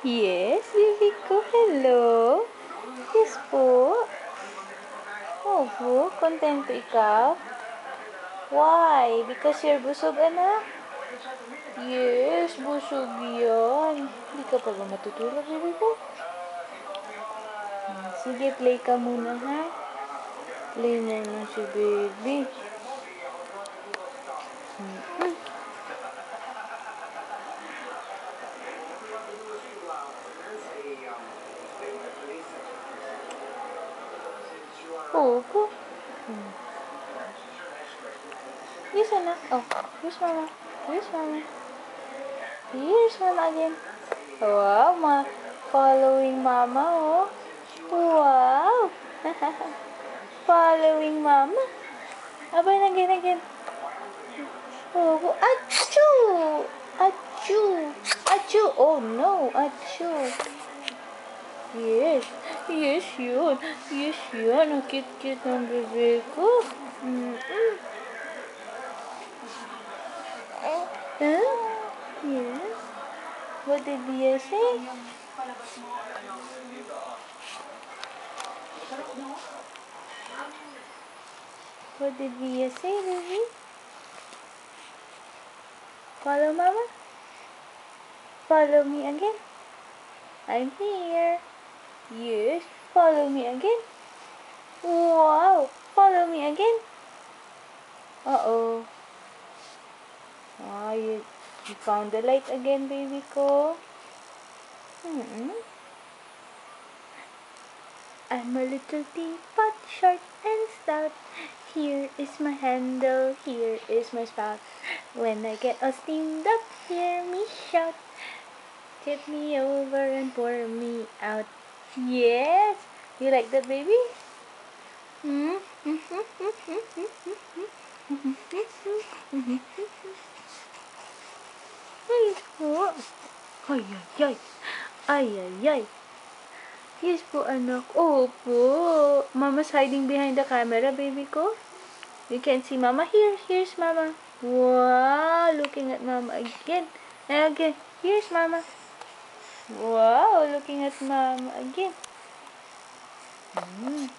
Yes, baby ko. Hello. Yes po. Opo, kontento ikaw? Why? Because you're busog, anak? Yes, busog yan. Hindi ka pa ba matutulog, baby ko? Sige, play ka muna, ha? Play muna si baby. Opo. Hmm. Anak. Oh, here's mama. Here's mama. Here's mama again. Wow, ma following mama, oh. Wow. following mama. Abay, again, again. Oh, achoo! Achoo! Achoo! Oh, no. Achoo. Yes. Yes, yun. Yes, yun. Ang cute-cute ng bebe ko. Mm-mm. Huh? Yes. What did Bia say? What did Bia say, baby? Follow mama? Follow me again? I'm here. Yes, follow me again. Wow, follow me again. Uh-oh. Ah, you, you found the light again, baby ko. Hmm. I'm a little teapot, short and stout. Here is my handle, here is my spout. When I get all steamed up, hear me shout. Tip me over and pour me out. Yes! You like that, baby? Hmm? Ay. Ay, ay, ay. Ay, ay. Yes po, anak. Opo. Mama's hiding behind the camera, baby ko. You can see Mama. Here, here's Mama. Wow, looking at Mama again. Again, here's Mama. Wow, looking at mom again. Mm.